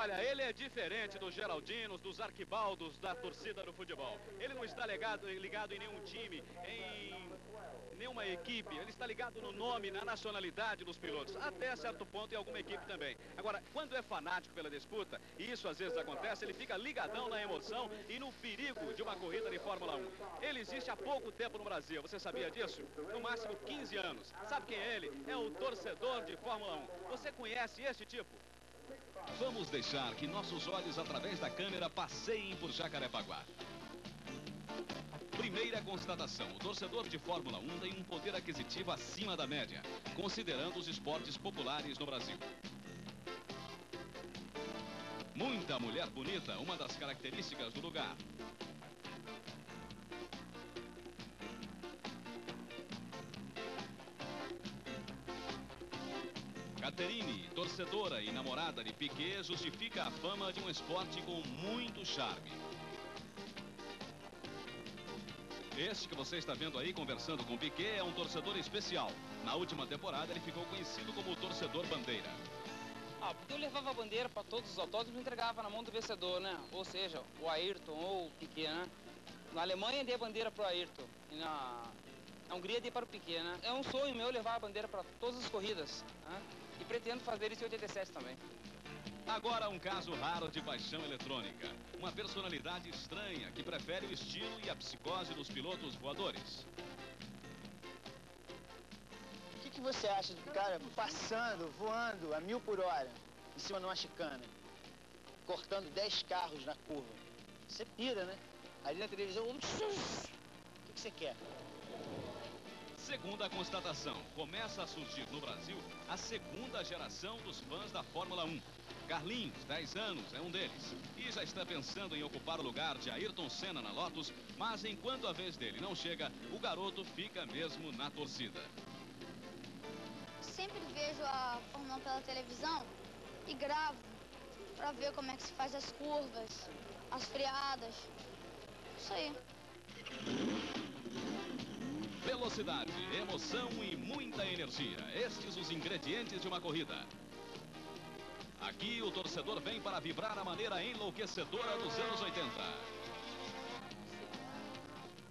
Olha, ele é diferente dos Geraldinos, dos Arquibaldos da torcida do futebol. Ele não está ligado, ligado em nenhum time, em nenhuma equipe. Ele está ligado no nome, na nacionalidade dos pilotos. Até certo ponto em alguma equipe também. Agora, quando é fanático pela disputa, e isso às vezes acontece, ele fica ligadão na emoção e no perigo de uma corrida de Fórmula 1. Ele existe há pouco tempo no Brasil. Você sabia disso? No máximo 15 anos. Sabe quem é ele? É o torcedor de Fórmula 1. Você conhece este tipo? Vamos deixar que nossos olhos, através da câmera, passeiem por Jacarepaguá. Primeira constatação: o torcedor de Fórmula 1 tem um poder aquisitivo acima da média, considerando os esportes populares no Brasil. Muita mulher bonita, uma das características do lugar. Caterine, torcedora e namorada de Piquet, justifica a fama de um esporte com muito charme. Este que você está vendo aí conversando com Piquet é um torcedor especial. Na última temporada ele ficou conhecido como o torcedor bandeira. Ah, porque eu levava a bandeira para todos os autódromos e entregava na mão do vencedor, né? Ou seja, o Ayrton ou o Piquet, né? Na Alemanha dei a bandeira para o Ayrton e na Hungria dei para o Piquet, né? É um sonho meu levar a bandeira para todas as corridas, né? E pretendo fazer isso em 87 também. Agora um caso raro de paixão eletrônica. Uma personalidade estranha que prefere o estilo e a psicose dos pilotos voadores. O que, que você acha de ficar passando, voando a mil por hora em cima de uma chicana? Cortando 10 carros na curva. Você pira, né? Ali na televisão, o que, que você quer? Segunda constatação, começa a surgir no Brasil a segunda geração dos fãs da Fórmula 1. Carlinhos, 10 anos, é um deles. E já está pensando em ocupar o lugar de Ayrton Senna na Lotus, mas enquanto a vez dele não chega, o garoto fica mesmo na torcida. Sempre vejo a Fórmula 1 pela televisão e gravo para ver como é que se faz as curvas, as freadas. Isso aí. Velocidade, emoção e muita energia. Estes os ingredientes de uma corrida. Aqui o torcedor vem para vibrar a maneira enlouquecedora dos anos 80.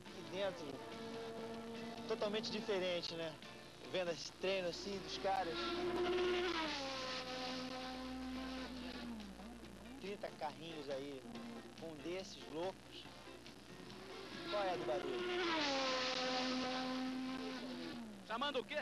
Aqui dentro, totalmente diferente, né? Vendo esse treino assim dos caras. 30 carrinhos aí, um desses loucos. Qual é do barulho? Chamando o quê?